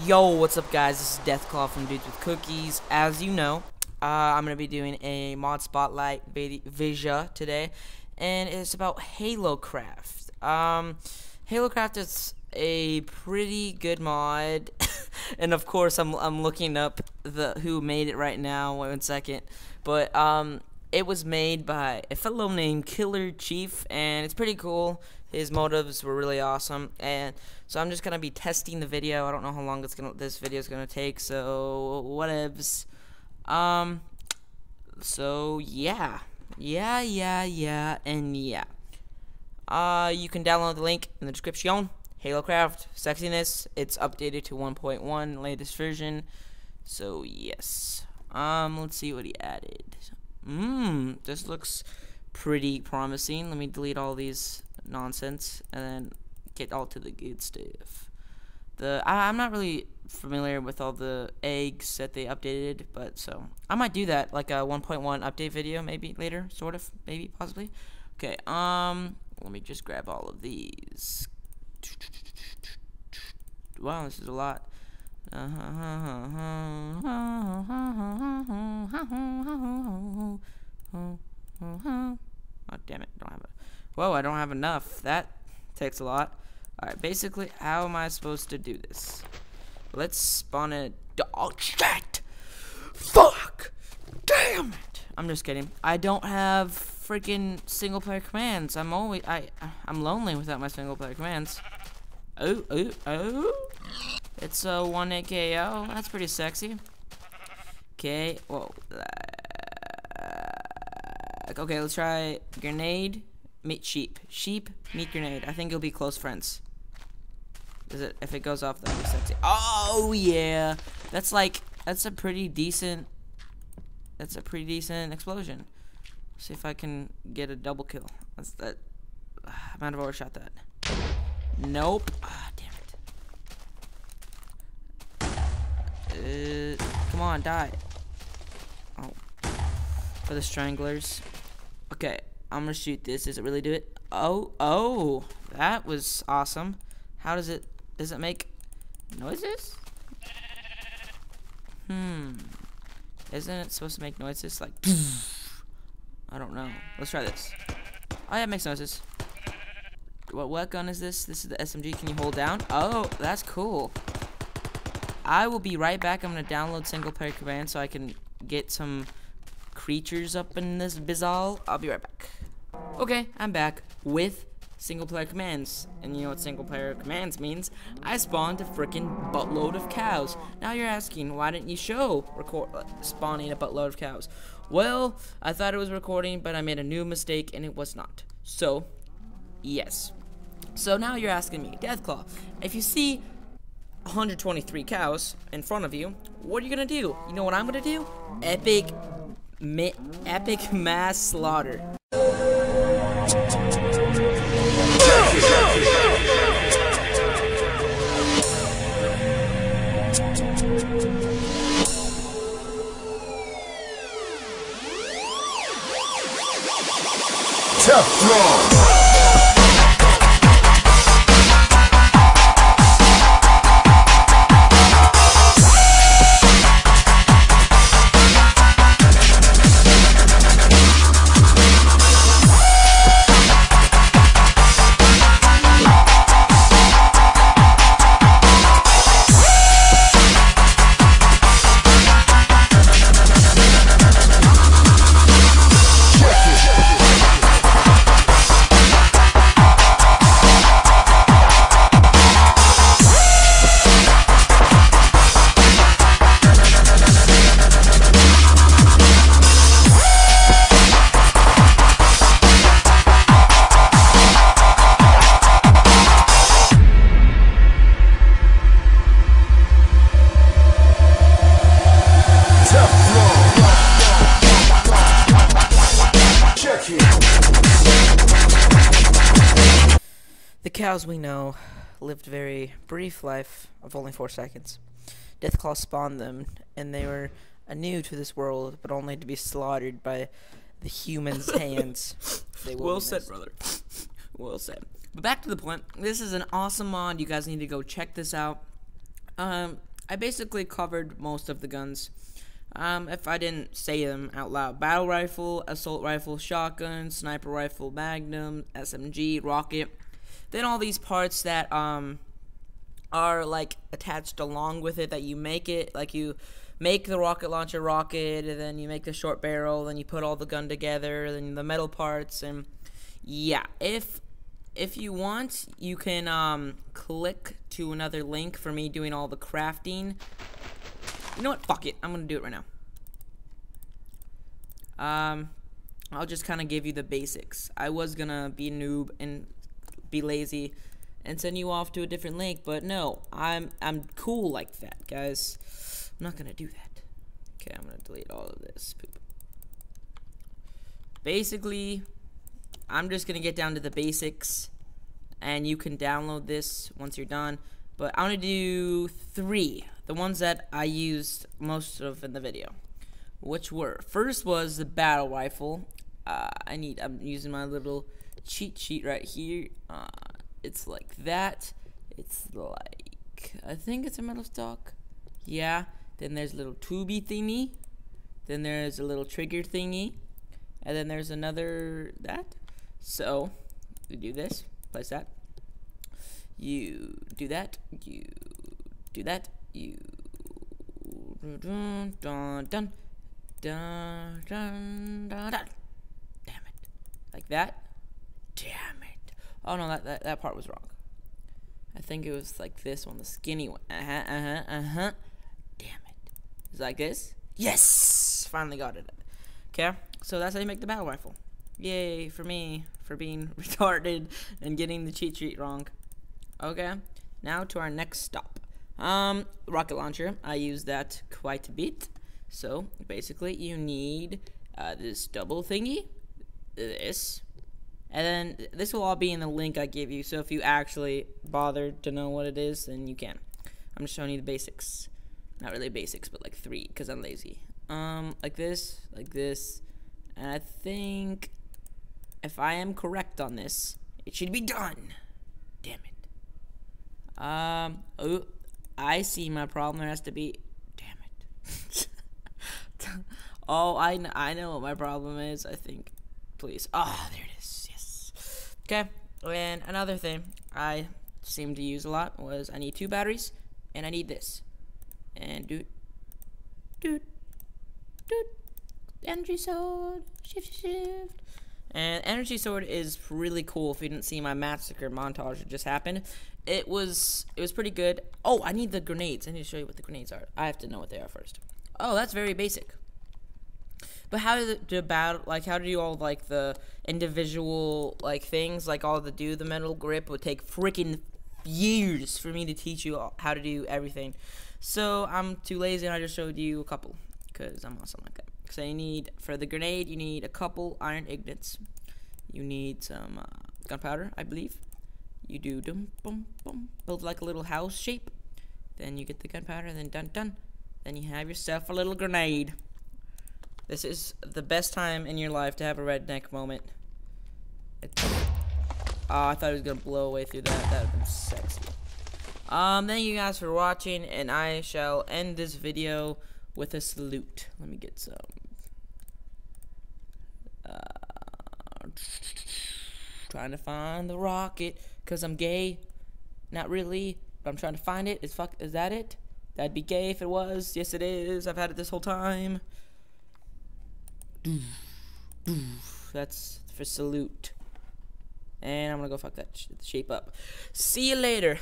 Yo, what's up guys? This is Deathclaw from Dudes with Cookies. As you know, uh, I'm going to be doing a mod spotlight Visia today, and it's about Halo Craft. Um, Halo Craft is a pretty good mod, and of course I'm, I'm looking up the who made it right now, one second, but um, it was made by a fellow named Killer Chief, and it's pretty cool. His motives were really awesome, and so I'm just gonna be testing the video. I don't know how long it's gonna this video is gonna take, so whatevs. Um, so yeah, yeah, yeah, yeah, and yeah. Uh, you can download the link in the description. Halo Craft sexiness. It's updated to 1.1 latest version. So yes. Um, let's see what he added. Mmm, this looks pretty promising. Let me delete all these nonsense and then get all to the good stuff. The I, am not really familiar with all the eggs that they updated, but so I might do that like a 1.1 update video maybe later, sort of, maybe possibly. Okay, um, let me just grab all of these. Wow, this is a lot. Oh, damn it. Don't have it. Whoa, I don't have enough. That takes a lot. Alright, basically, how am I supposed to do this? Let's spawn a... Oh, shit! Fuck! Damn it! I'm just kidding. I don't have freaking single player commands. I'm always... I, I'm lonely without my single player commands. Oh, oh, oh. It's a 1 KO. That's pretty sexy. Okay, whoa. Okay, let's try grenade, meet sheep. Sheep, meet grenade. I think it'll be close friends. Is it? If it goes off, that'll be sexy. Oh yeah, that's like that's a pretty decent. That's a pretty decent explosion. See if I can get a double kill. That's that. I might have overshot that. Nope. Ah, damn it. Uh, come on, die. Oh, for the stranglers. Okay, I'm gonna shoot this. Does it really do it? Oh, oh, that was awesome. How does it, does it make noises? Hmm. Isn't it supposed to make noises like, I don't know. Let's try this. Oh yeah, it makes noises. What, what gun is this? This is the SMG. Can you hold down? Oh, that's cool. I will be right back. I'm gonna download single player command so I can get some creatures up in this bizarre. I'll be right back. Okay, I'm back with single player commands. And you know what single player commands means? I spawned a freaking buttload of cows. Now you're asking, why didn't you show record uh, spawning a buttload of cows? Well, I thought it was recording, but I made a new mistake and it was not. So, yes. So now you're asking me, Deathclaw, if you see 123 cows in front of you, what are you gonna do? You know what I'm gonna do? Epic Ma epic mass slaughter. Teflon! cows we know lived very brief life of only four seconds. Deathclaw spawned them, and they were new to this world, but only to be slaughtered by the human's hands. They well said, brother. well said. But back to the point. This is an awesome mod. You guys need to go check this out. Um, I basically covered most of the guns. Um, if I didn't say them out loud, battle rifle, assault rifle, shotgun, sniper rifle, magnum, SMG, rocket. Then all these parts that um are like attached along with it that you make it like you make the rocket launcher rocket and then you make the short barrel then you put all the gun together then the metal parts and yeah if if you want you can um, click to another link for me doing all the crafting you know what fuck it i'm gonna do it right now um i'll just kind of give you the basics i was gonna be a noob and be lazy and send you off to a different link, but no, I'm I'm cool like that, guys. I'm not gonna do that. Okay, I'm gonna delete all of this poop. Basically, I'm just gonna get down to the basics, and you can download this once you're done. But I'm gonna do three, the ones that I used most of in the video, which were first was the battle rifle. Uh, I need I'm using my little cheat sheet right here. Uh, it's like that. It's like I think it's a metal stock. Yeah. Then there's a little tubey thingy. Then there's a little trigger thingy. And then there's another that. So you do this, place that. You do that. You do that. You dun dun dun dun dun dun dun. Damn it. Like that. Damn it. Oh no, that, that, that part was wrong. I think it was like this one, the skinny one. Uh huh, uh huh, uh huh. Damn it. It's like this. Yes! Finally got it. Okay, so that's how you make the battle rifle. Yay for me for being retarded and getting the cheat sheet wrong. Okay, now to our next stop. Um, rocket launcher. I use that quite a bit. So basically, you need uh, this double thingy, this, and then this will all be in the link I give you. So if you actually bothered to know what it is, then you can. I'm just showing you the basics. Not really basics, but like three, because I'm lazy. Um, like this, like this. And I think if I am correct on this, it should be done. Damn it. Um, oh, I see my problem. Has to be. Damn it. oh, I, I know what my problem is, I think. Please. Ah, oh, there it is. Yes. Okay, and another thing I seem to use a lot was I need two batteries, and I need this. And do, do, do, energy sword, shift, shift. And energy sword is really cool. If you didn't see my massacre montage that just happened, it was it was pretty good. Oh, I need the grenades. I need to show you what the grenades are. I have to know what they are first. Oh, that's very basic. But how did it about like how do you all like the individual like things like all the do the metal grip would take freaking years for me to teach you how to do everything. So I'm too lazy and I just showed you a couple because I'm awesome like that. So you need for the grenade you need a couple iron ingots. You need some uh, gunpowder, I believe. You do dum bum bum build like a little house shape. Then you get the gunpowder, then dun dun. Then you have yourself a little grenade. This is the best time in your life to have a redneck moment. Oh, I thought it was gonna blow away through that. That would been sexy. Um, thank you guys for watching, and I shall end this video with a salute. Let me get some. Trying to find the rocket, cause I'm gay. Not really, but I'm trying to find it. Is fuck? Is that it? That'd be gay if it was. Yes, it is. I've had it this whole time. That's for salute. And I'm gonna go fuck that sh shape up. See you later.